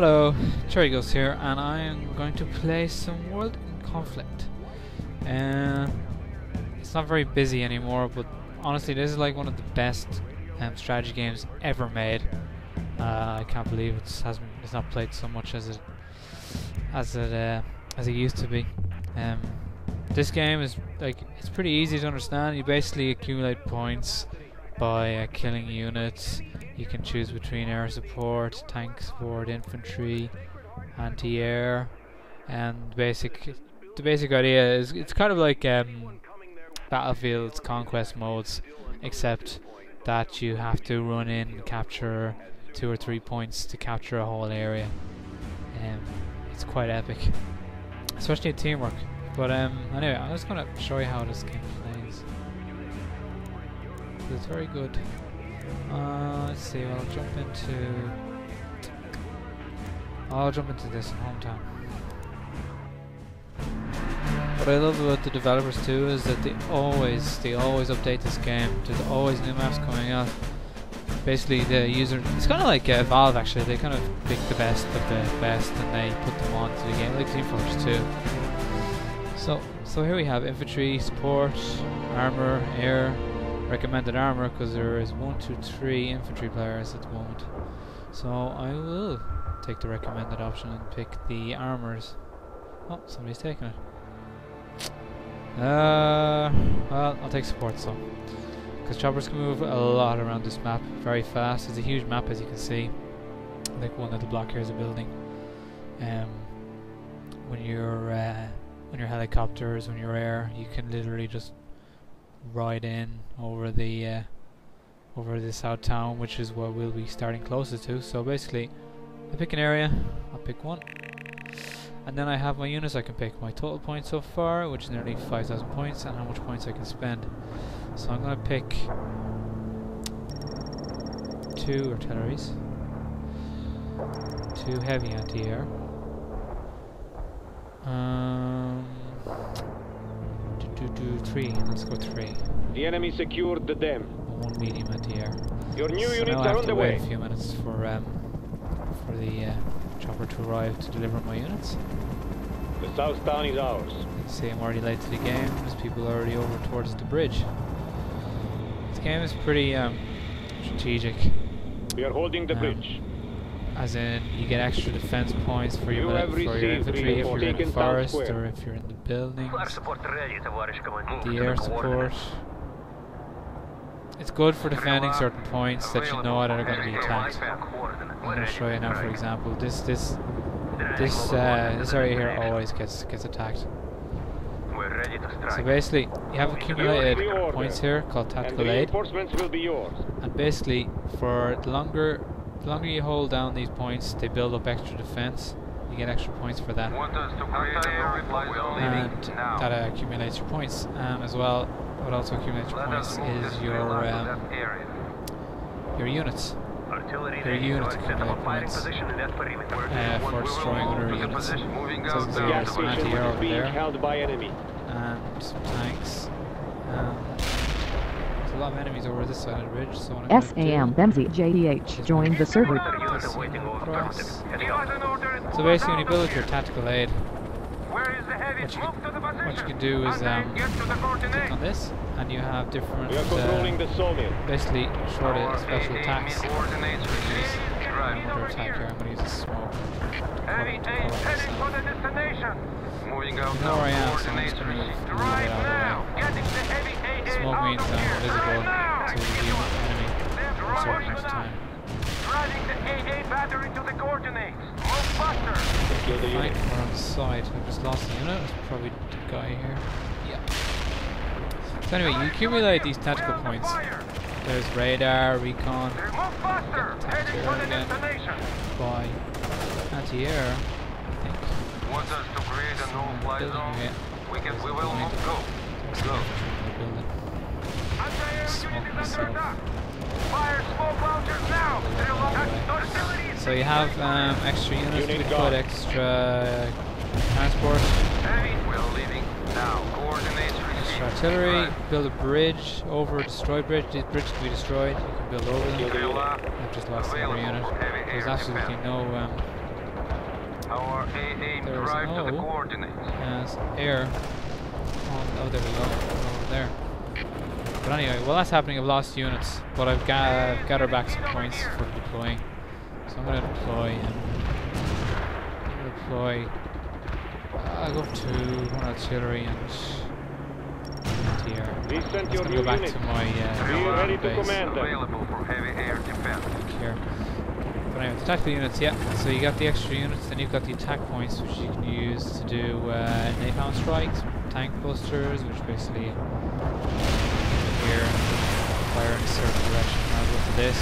Hello, Cherry Ghost here, and I am going to play some World in Conflict. Uh, it's not very busy anymore, but honestly, this is like one of the best um, strategy games ever made. Uh, I can't believe it hasn't it's not played so much as it as it uh, as it used to be. Um, this game is like it's pretty easy to understand. You basically accumulate points by uh, killing units. You can choose between air support, tank support, infantry, anti-air, and basic. The basic idea is it's kind of like um, Battlefield's conquest modes, except that you have to run in and capture two or three points to capture a whole area. Um, it's quite epic, especially teamwork. But um, anyway, I'm just gonna show you how this game plays. It's very good. Uh, let's see. I'll jump into. I'll jump into this in hometown. What I love about the developers too is that they always they always update this game. There's always new maps coming out. Basically, the user it's kind of like uh, Valve actually. They kind of pick the best of the best and they put them onto the game, like Team Fortress 2. So so here we have infantry, support, armor, air, recommended armor because there is one, two, three infantry players at the moment. So I will take the recommended option and pick the armors. Oh, somebody's taking it. Uh, well, I'll take support so. Because choppers can move a lot around this map very fast. It's a huge map as you can see. Like one little block here is a building. Um, when you're uh, when you're helicopters, when you're air, you can literally just ride in over the uh, over the south town, which is what we'll be starting closest to. So basically, I pick an area. I'll pick one. And then I have my units I can pick, my total points so far, which is nearly 5,000 points, and how much points I can spend. So I'm going to pick two artilleries, two heavy anti-air, um, do, do, do, three, let's go three. The enemy secured the dam. One medium at the air. Your new so units are on the wait way. a few minutes for um, for the uh, chopper to arrive to deliver my units. The south town is ours. See, I'm already late to the game. There's people are already over towards the bridge. This game is pretty um, strategic, We are holding the Um, bridge. As in, you get extra defense points for your, for your infantry if you're in the forest or if you're in the building. The air support. It's good for defending certain points that you know that are going to be attacked. I'm going to show you now, for example, this this this uh, this area here always gets gets attacked. So basically, you have accumulated points here called tactical aid, and basically, for the longer the longer you hold down these points, they build up extra defense. You get extra points for that, Want us to create a no-fly zone? and that uh, accumulates your points. Um, as well, what also accumulates your points is your drill out to um, area. your units. Your units so I set up accumulate points, position in that perimeter. uh, for destroying move other to the units. position, Moving So The Yeah, down there's an anti-air over being there. held by enemy. and some tanks. Um, there's a lot of enemies over this side of the bridge, so I'm SAM do Bemsy JDH joined the server. Other units This are waiting over across. affirmative. Heading out. So basically, when you build your tactical aid, Where is the heavy? what you, Move to the what you can do is um, Get to the click on this, and you have different, We are controlling uh, the sawmill. basically short Our special AA attacks. mean coordinates received. I'm Right. under attack here. I'm going to use a smoke. Heavy Cover- aid cover heading the destination. Moving out know where I am, so I'm just gonna move-. Right the now. Getting the heavy aid Smoke means I'm invisible to the enemy for a certain amount of time. Driving the AA battery to the coordinates. Move faster. The Flank, we're on the side. I've just lost a unit. It's probably the guy here. Yeah. So anyway, you accumulate these tactical points. There's radar, recon, Move faster. Attack Heading for the again. by anti-air, I think. Want us to create a no-fly zone? here. We can. We will behind move. Go. There's Go. an infantry in the building. Anti-air Smoke unit is under myself. attack. Fire smoke launchers now. Drill All the attack way. hostilities. So you have um, extra units, Unit we gone. put extra transport, Heavy. We're leaving now. Coordinates extra artillery, build a bridge over a destroyed bridge. These bridges can be destroyed. You can build over them. The Drill unit. up. I've just lost another Available. unit. Heavy There's absolutely no um, Our AA There's drive to the no- coordinates. as air on oh there we go over there but anyway while that's happening I've lost units but I've ga gathered back some points for deploying so I'm gonna deploy and I'm gonna deploy uh, I'll go to one artillery and anti-air We sent I'm your gonna new go back unit. to my uh, Be ready to base command. Available for heavy air defense. here anyway the units yeah. So you got the extra units then you've got the attack points which you can use to do uh, napalm strikes tank busters which basically here fire in a certain direction. I'll go for this.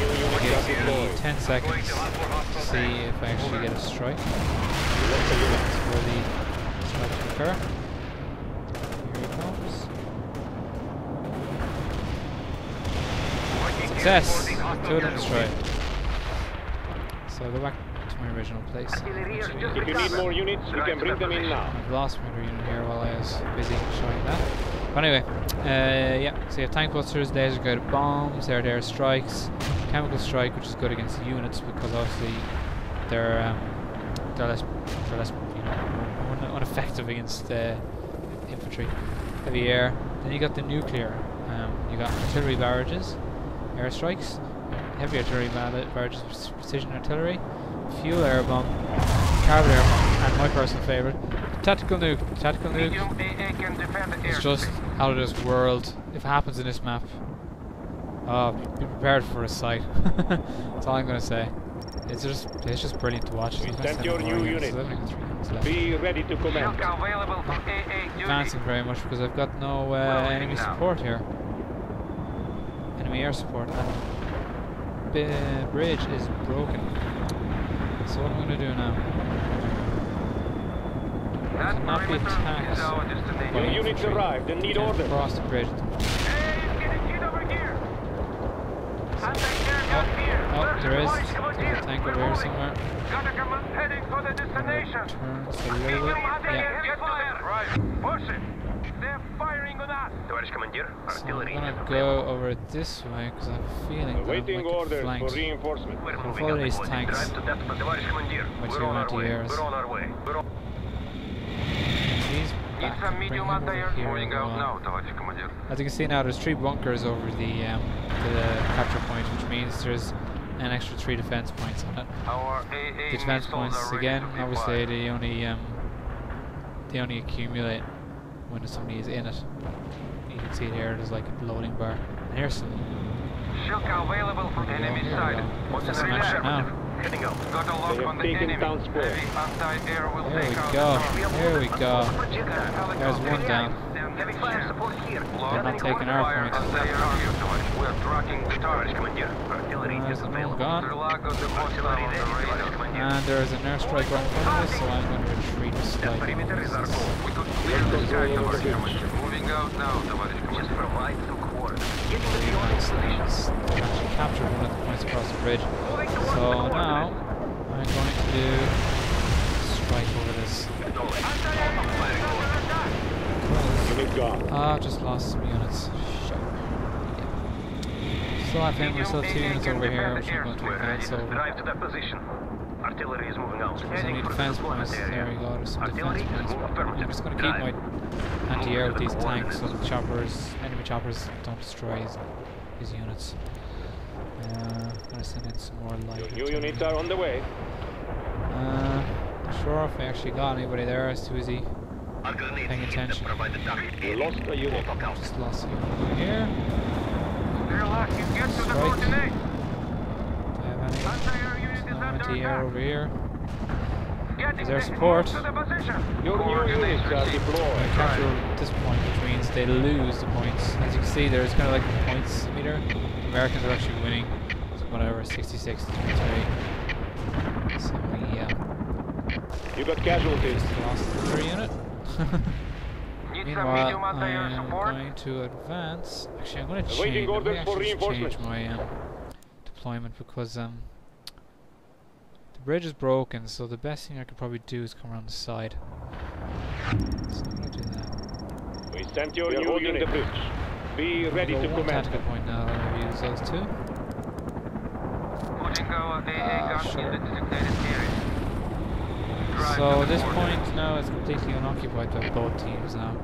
Unit gives me 10 seconds to see if I actually get a strike. That's where the strike to occur. Here it comes. Success of them destroyed so I'll go back to my original place If you need more units, you can bring them in now. I've lost my unit here while I was busy showing that. But anyway, uh, yeah, so you have tank busters, laser guided bombs, air to air strikes, chemical strike, which is good against the units because obviously they're um, they're less they're less you know ineffective against uh, infantry. Heavy air. Then you got the nuclear. Um, you got artillery barrages, air strikes, heavy artillery ba- barrages, with precision artillery, fuel air bomb, carbon air bomb, and my personal favourite, tactical nuke. Tactical nuke Medium AA can defend the is just out of this world. If it happens in this map, oh, be prepared for a sight. That's all I'm gonna say. It's just it's just brilliant to watch. We It's sent nice your new units. unit. I've only got three units. Be ready to command. Shield available for AA duty. advancing very much because I've got no uh, Well, enemy now. support here. Enemy air support. And the bridge is broken. So what I'm going to do now? That cannot be attacked is by. Your units infantry. arrived and need orders. Cross the bridge. Hey, it's getting hit over here. Anti-air Oh, gun oh, Where's there the is. voice? Come on There's a tank We're over here somewhere. Got a command heading for the destination. Turns a little bit. Yeah. get to the right. Push it. They're firing on us. Товарищ командир, So I'm артиллерия gonna is go over this way because I have a feeling that I'm Awaiting like orders for flanked. reinforcement. We're So moving follow up the these coast. tanks. Drive to that, but товарищ командир, Which we're you on our want to way. hear is- We're on our way. We're on... He's It's back. a and bring medium him over anti-air here moving as out well. now, товарищ командир. As you can see now, there's three bunkers over the um, to the capture point, which means there's an extra three defense points on it. Our AA The defense missiles points are ready again, to be obviously fired. they only um, they only accumulate when somebody is in it. You can see it here. There's like a loading bar. And here's some. Shilka available for enemy here side. What's Just the smash now. Heading out. Got a lock They on the enemy. town square. Heavy anti-air will There take we out go. There we go. There's one down. stand Heavy in fire here. support here. Lock not taking our fire points. on the target, товарищ. We're tracking the Товарищ target. командир, артиллерия There's is one available. gone. Lock of the hostile Артиллерия on the ready, товарищ radar. командир. And there's an airstrike right in front of us, so I'm going to retreat That slightly. perimeter is our goal. We could clear the sky, control over товарищ the командир. Moving out now, товарищ Just командир. provide some coordinates. Getting to the yawning station. Nice. I've actually captured one of the points across the bridge. Moving towards So the now coordinates. I'm going to do strike over this. Unit gone. Ah, I've just lost some units. Shit. Still have him, we still have two units over here, which I'm going to We're advance to over. drive to that position. Artillery is moving out. There's Heading any defense points. There we go, there's some Artillery defense points. I'm just going to keep my anti-air with these tanks so the choppers, enemy choppers don't destroy his, his units. Uh, I'm going to send in some more light. Your new units are on the way. Uh, not sure if I actually got anybody there. It's Paying attention. the provided target You area. lost a unit. Just lost a unit here. You get to Strike. Do I have any? Anti-air unit is No over here. Is there support? move To the position. Your new Coordinates units are received. I deployed. capture this point, which means they lose the points. As you can see, there's kind of like a points meter. The Americans are actually winning. So whatever, 66 to 23. So we uh, You got casualties. just lost the unit. Need some Meanwhile, I am support. going to advance. Actually, I'm going to change. I'm gonna actually change my um, deployment because um, the bridge is broken. So the best thing I could probably do is come around the side. So I'm going to do that. We sent your new unit. the bridge. Be ready to got one command. tactical point now that I've used those two. Putting our AA Ah, gun sure. in the designated area. Drive So to at the this point now is completely unoccupied by both teams now.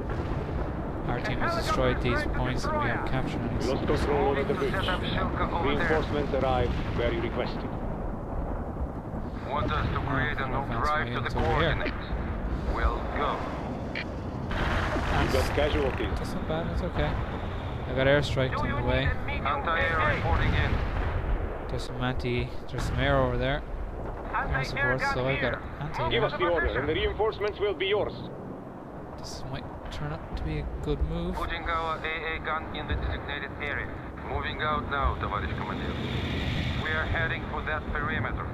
Our team has destroyed these points and we haven't captured any. We lost control over the bridge. Set up Shilka over there. Reinforcements arrive where you requested. Want us to create a no drive to the unit's over here. coordinates. We'll go. You got casualties. That's not bad, it's okay. I got airstrikes on the way. Anti-air reporting in. There's some anti, there's some air over there. Air support, so I got anti Give air. us the order, and the reinforcements will be yours. This might turn out to be a good move. Putting our AA gun in the designated area. Moving out now, товарищ командир. We are heading for that perimeter.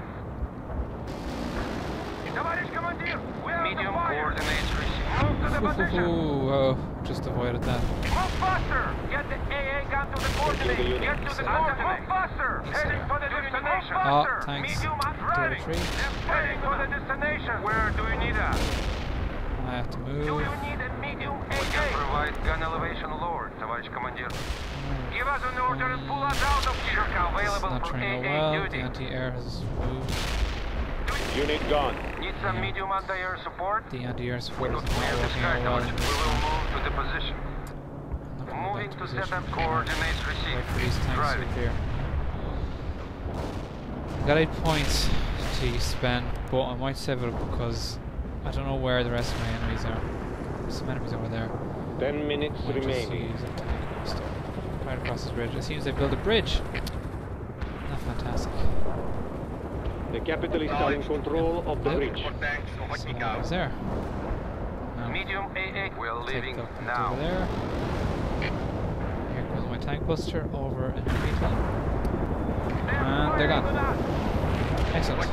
Товарищ командир, we are Medium under fire. coordinates received. Move to the position. Ooh, oh, just avoided that. Move faster! Get the AA gun to the coordinates! unit. Get to the coordinates! Move faster! Heading for the destination! Oh, faster! thanks. Medium and To ready! retreat. Heading for the destination! Where do you need us? I have to Do move. you need a medium We can AA? provide gun elevation lower, товарищ командир. Give us an order and pull us out of here! It's Available not for turning out AA well. The duty. anti-air has moved. Unit gone. Need some Yeah. medium anti-air support? The anti-air We support is could not clear the working sky out well. torch. in We this will one. move to the position. I'm not going Moving back to position. set up I'm gonna coordinates Wait received. for these tanks to Driving. appear. I got eight points to spend, but I might save it because I don't know where the rest of my enemies are. Some enemies over there. Ten minutes Might just remaining. use a tank. Right across this bridge. It seems they built a bridge. Not fantastic. The capital is now in control of the Yep. bridge. So, is there? No. Medium AA. We're Take leaving that now. Over there. Here comes my tank buster over in defeat them. And they're gone. Excellent.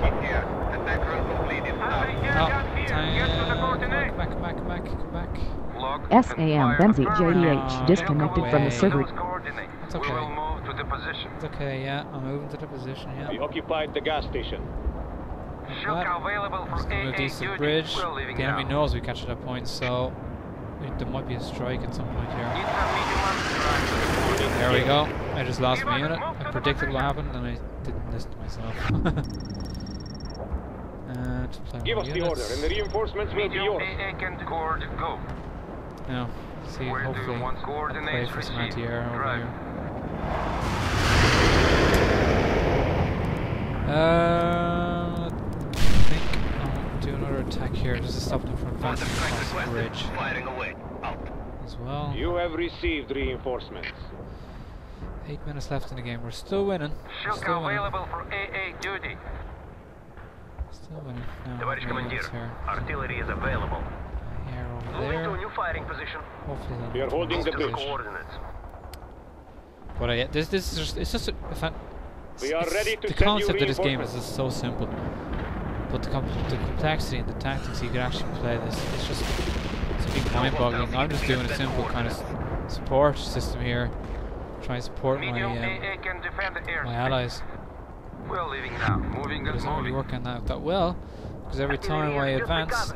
Oh, tank. Come back, come back, come back, come back. SAM. Benzi Ah, JDH disconnected from the server. Those coordinates. It's We okay. will move to the position. It's okay, yeah, I'm moving to the position, We occupied the gas station. Shilka available Just for gonna AA move the bridge. The enemy knows we captured that point, so there might be a strike at some point here. Need some medium drive to the coordinates. There we go. I just lost my unit. I predicted what happened and I didn't listen to myself. and play Give my us the order, and the reinforcements will be yours. AA can cord go. Now, see, Where do you hopefully, want I'll play for some anti-air over Drive. here. Uh, I think I'll do another attack here just to stop them from advancing across the bridge Firing away. Out. as well. You have received reinforcements. Eight minutes left in the game. We're still winning. We're Shilka still winning. available for AA duty. Still winning. Now, Товарищ my командир, units here. artillery is available. Here over Moving to a there. new firing position. Hopefully they'll We are holding the To the bridge. coordinates. But I, this this is just it's just a, a fan, We are it's- ready to the send you concept of this game is reinforcements. just so simple, but the, com- the complexity and the tactics you can actually play this it's just it's a bit mind-boggling. I'm just doing a simple kind of s- support system here, trying to support my Medium uh, can defend the air. my allies. We're leaving now. Moving and it's not really moving. working out that well because every time I advance,